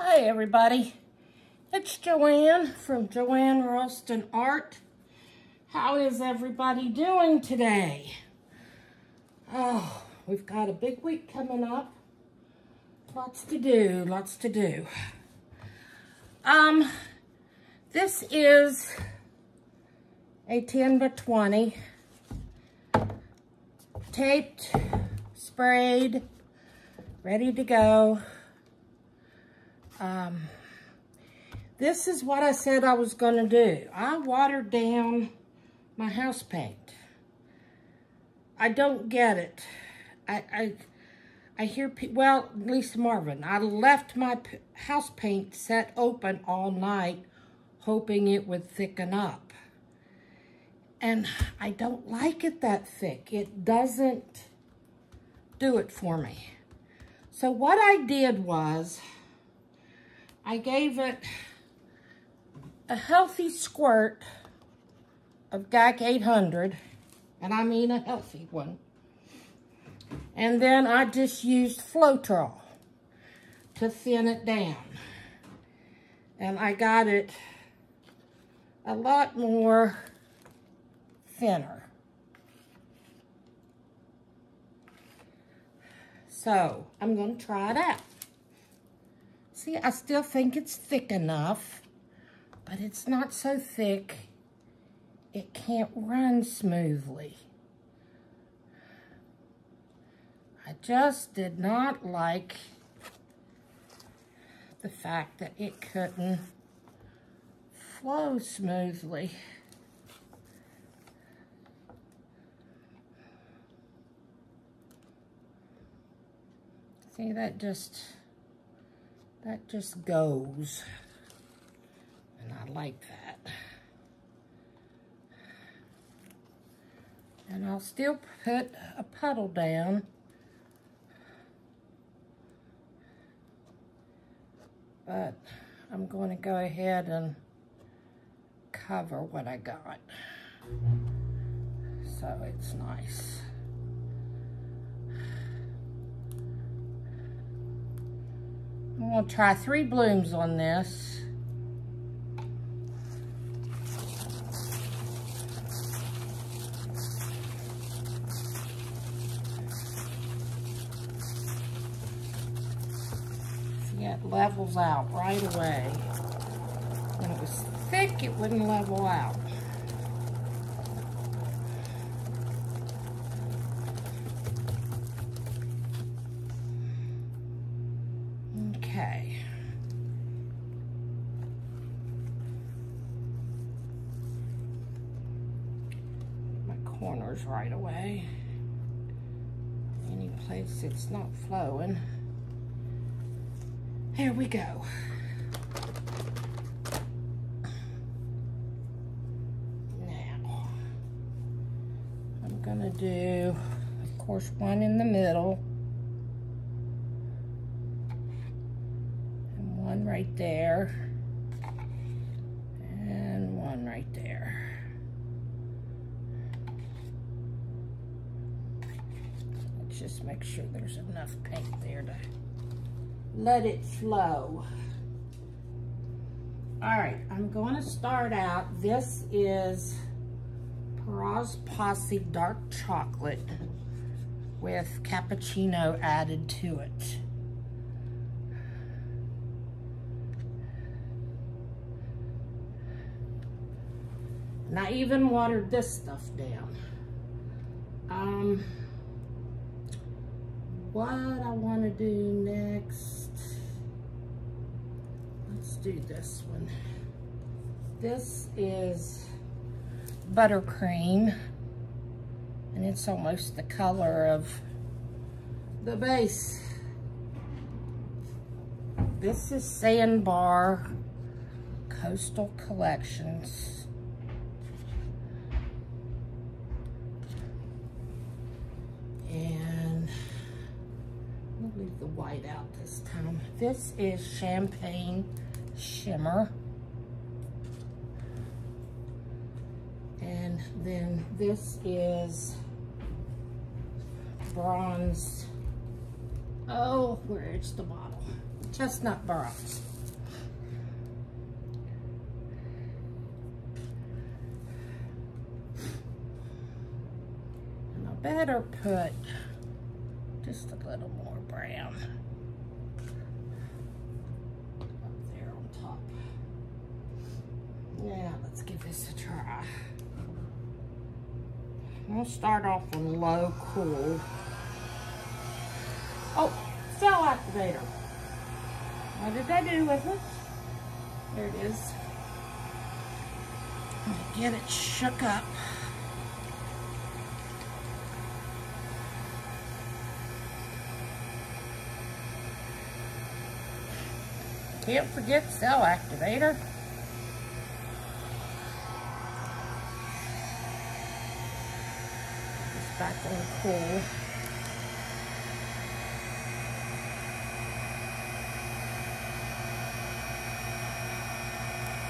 Hi everybody, it's Joanne from Joanne Ralstin Art. How is everybody doing today? Oh, we've got a big week coming up. Lots to do, lots to do. Um, this is a 10 by 20, taped, sprayed, ready to go. Um, this is what I said I was going to do. I watered down my house paint. I don't get it. I, I, I hear well, Lisa Marvin, I left my house paint set open all night hoping it would thicken up. And I don't like it that thick. It doesn't do it for me. So what I did was, I gave it a healthy squirt of GAC 800, and I mean a healthy one. And then I just used Floetrol to thin it down. And I got it a lot more thinner. So, I'm going to try it out. See, I still think it's thick enough, but it's not so thick it can't run smoothly. I just did not like the fact that it couldn't flow smoothly. See, that just that just goes. And I like that. And I'll still put a puddle down. But I'm going to go ahead and cover what I got. So it's nice. I'm going to try three blooms on this. It levels out right away. When it was thick, it wouldn't level out. Right away. Any place it's not flowing. Here we go. Now, I'm gonna do, of course, one in the middle. And one right there, and one right there. Just make sure there's enough paint there to let it flow. All right, I'm going to start out. This is Pour'age Posse Dark Chocolate with cappuccino added to it. And I even watered this stuff down. Um, what I want to do next, let's do this one. This is buttercream, and it's almost the color of the base. This is Sandbar Coastal Collections. This is Champagne Shimmer. And then this is bronze. Oh, where's the bottle? chestnut bronze. And I better put just a little more brown up there on top. Now let's give this a try. We'll start off on low cool. Oh, cell activator. What did I do with it? There it is. Get it shook up. Can't forget cell activator. It's back on cool.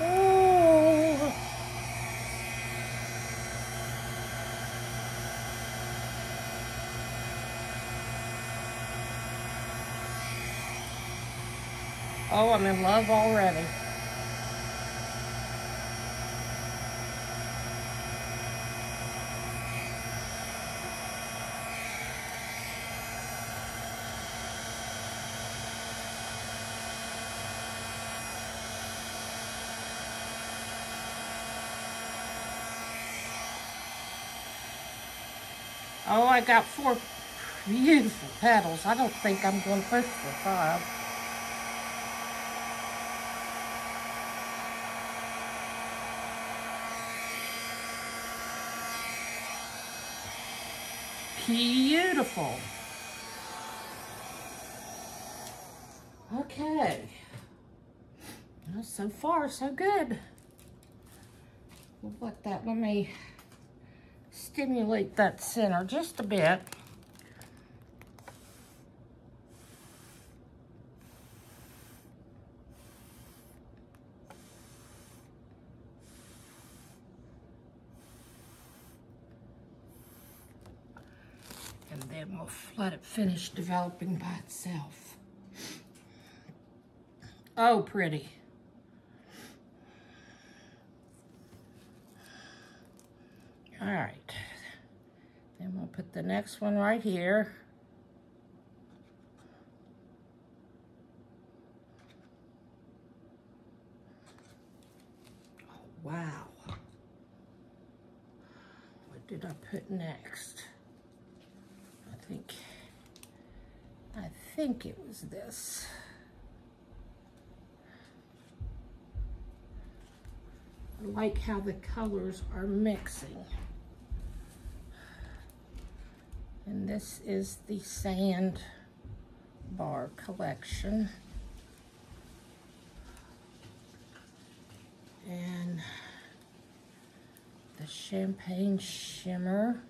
Oh. Oh, I'm in love already. Oh, I got four beautiful petals. I don't think I'm going to push for five. Beautiful. Okay. So far, so good. We'll that, let me stimulate that center just a bit. And then we'll let it finish developing by itself. Oh, pretty. All right. Then we'll put the next one right here. Oh, wow. What did I put next? I think, I think it was this. I like how the colors are mixing. And this is the sand bar collection. And the champagne shimmer.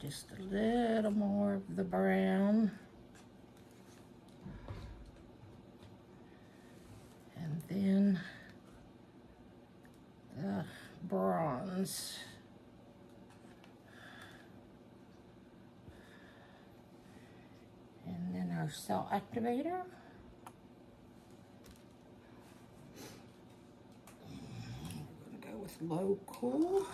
Just a little more of the brown. And then the bronze. And then our cell activator. We're gonna go with low cool.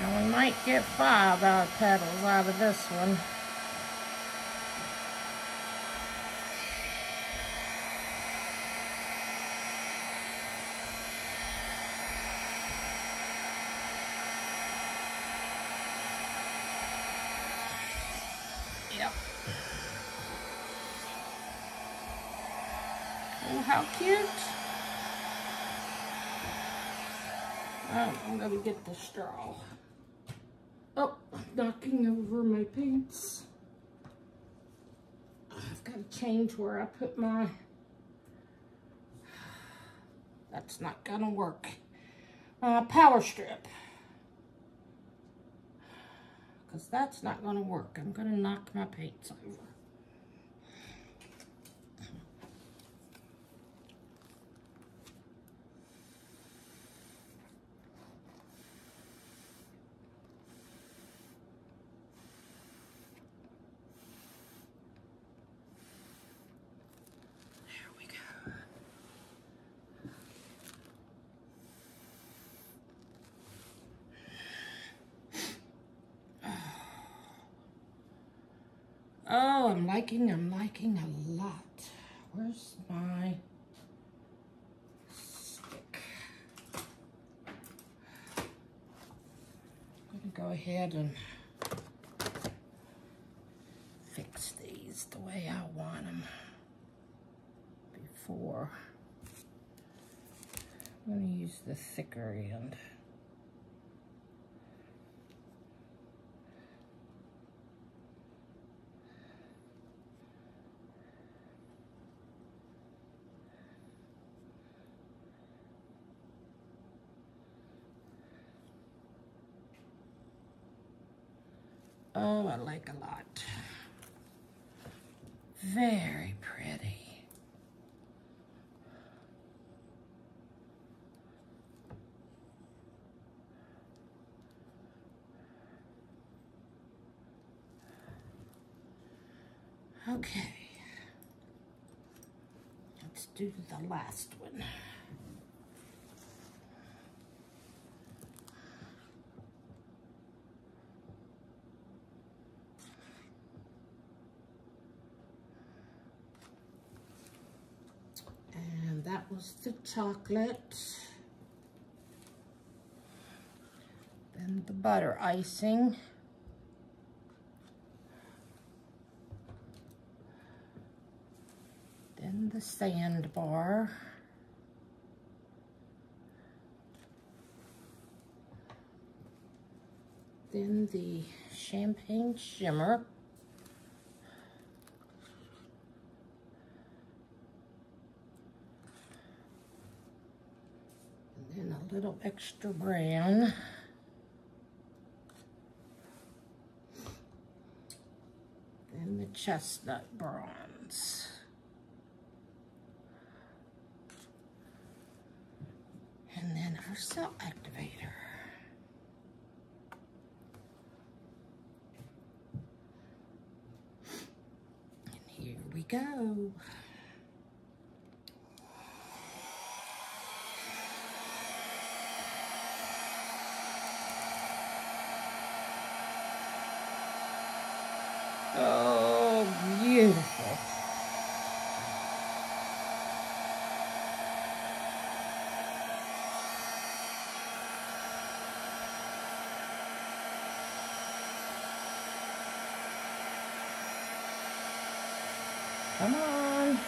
Now we might get five out petals out of this one. Yep. Oh, how cute. Oh, I'm gonna get the straw. Knocking over my paints. I've got to change where I put my, that's not gonna work. Uh, power strip. Because that's not gonna work. I'm gonna knock my paints over. I'm liking, I'm liking a lot. Where's my stick? I'm gonna go ahead and fix these the way I want them before. I'm gonna use the thicker end. Oh, I like a lot. Very pretty. Okay. Let's do the last one. that was the chocolate. Then the butter icing. Then the sandbar. Then the champagne shimmer. Little extra brown. Then the chestnut bronze. And then our cell activator. And here we go. Oh, beautiful. Come on.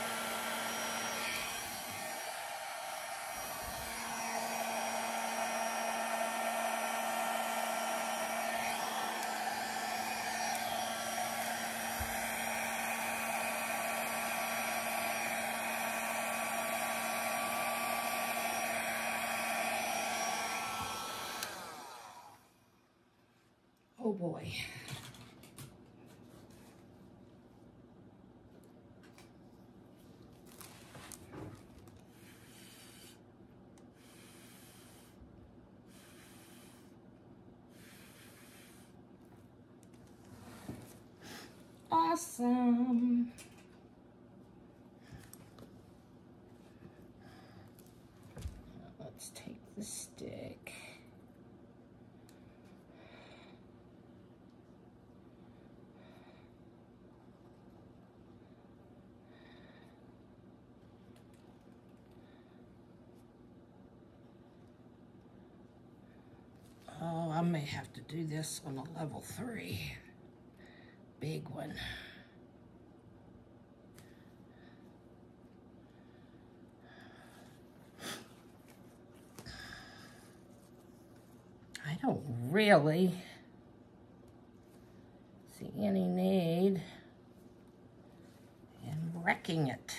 Oh boy. Awesome. Let's take the stick. Oh, I may have to do this on a level three. Big one. I don't really see any need in wrecking it.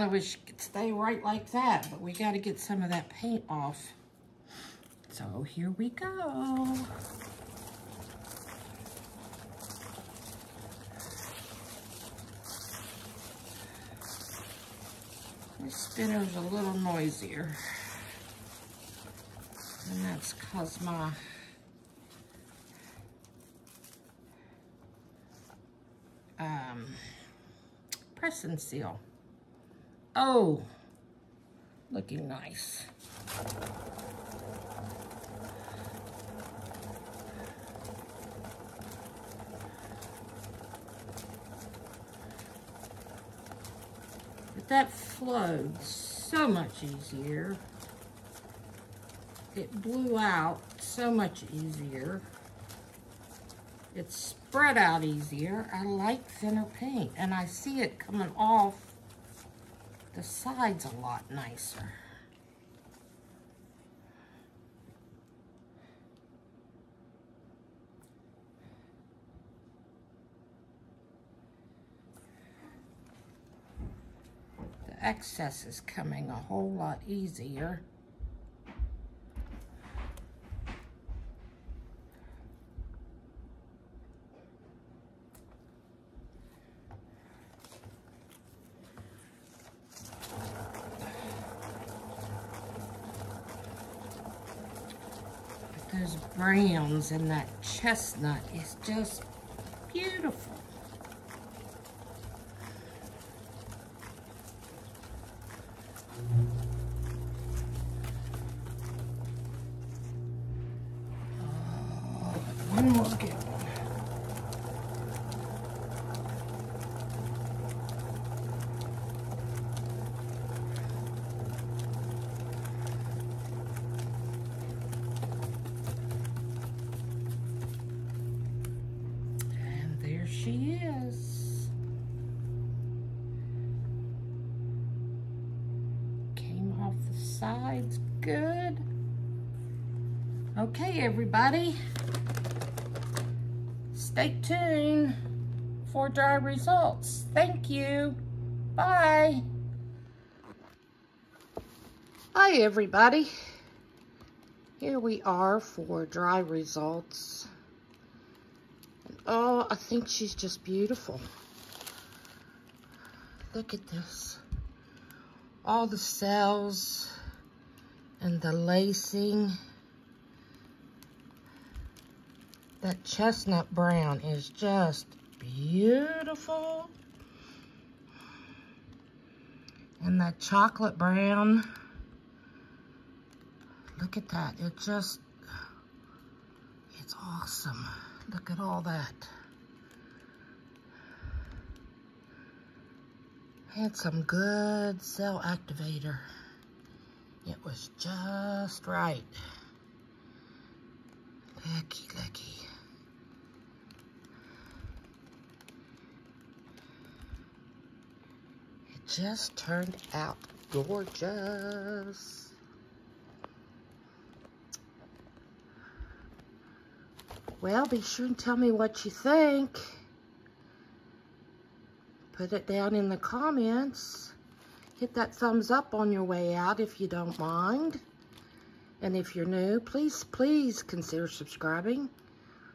Kind of wish it could stay right like that, but we got to get some of that paint off. So here we go. This spinner's a little noisier. And that's because my um, press and seal. Oh, looking nice. But that flowed so much easier. It blew out so much easier. It's spread out easier. I like thinner paint and I see it coming off the sides a lot nicer. The excess is coming a whole lot easier. Those browns and that chestnut is just beautiful. Sides good. Okay, everybody. Stay tuned for dry results. Thank you. Bye. Hi, everybody. Here we are for dry results. Oh, I think she's just beautiful. Look at this. All the cells and the lacing. That chestnut brown is just beautiful. And that chocolate brown. Look at that. It just, it's awesome. Look at all that. Had some good cell activator. It was just right. Lucky, lucky. It just turned out gorgeous. Well, be sure and tell me what you think. Put it down in the comments. Hit that thumbs up on your way out if you don't mind. And if you're new, please, please consider subscribing.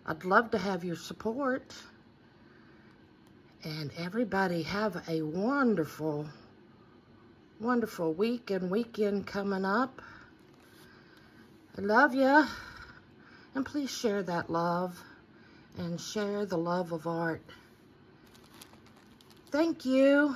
I'd love to have your support. And everybody have a wonderful, wonderful week and weekend coming up. I love you. And please share that love and share the love of art. Thank you.